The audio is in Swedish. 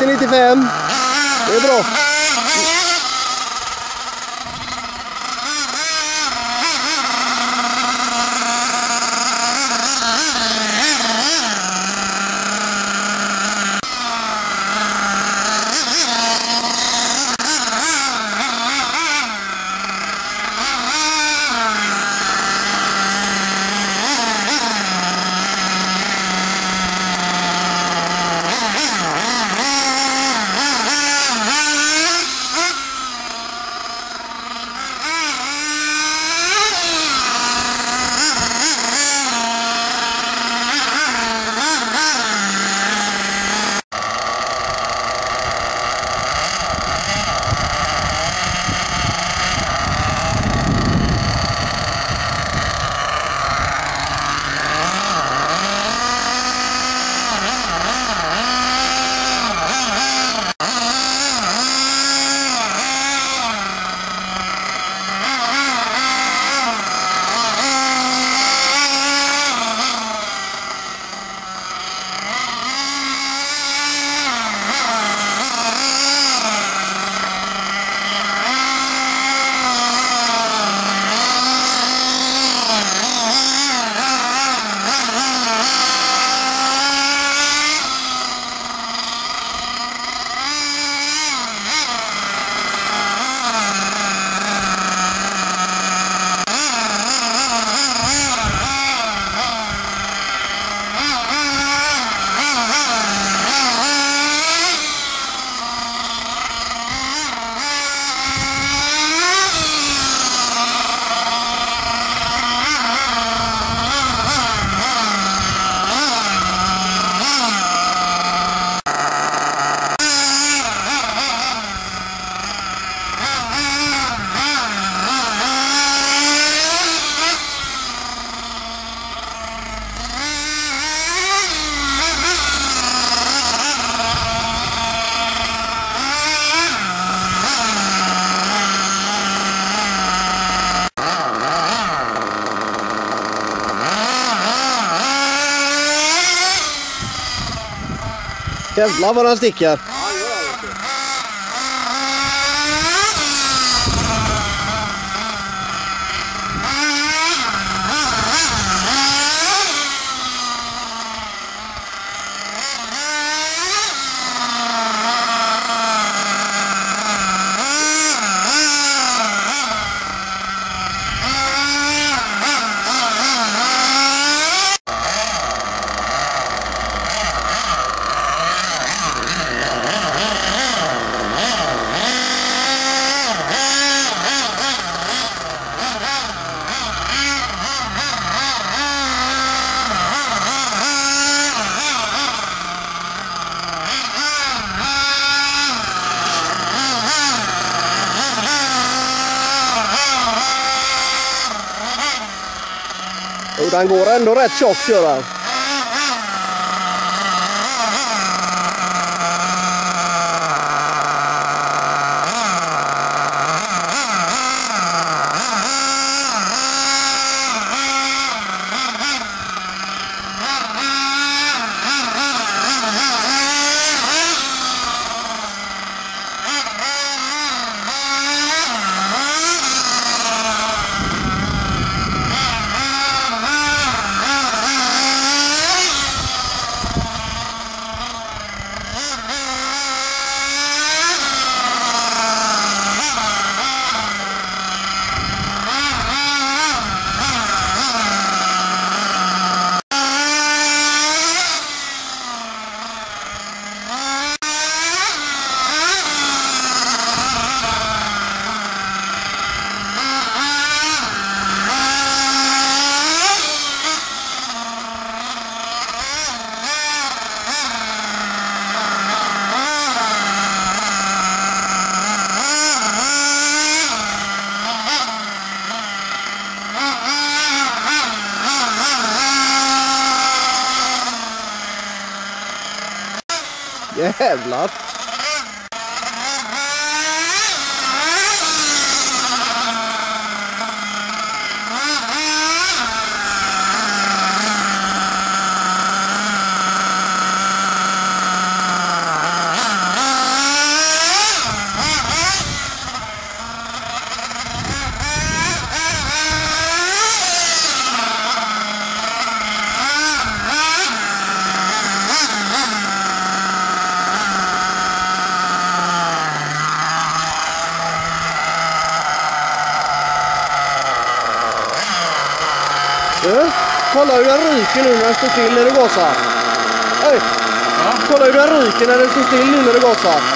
90-95. Det är bra. Jävlar vad den sticker. Och den går ändå rätt tjockt gör den. Jävlar. Du, kolla hur den ryker nu när den står still när du gasar. Ja. kolla hur den ryker när den står still nu när du gasar.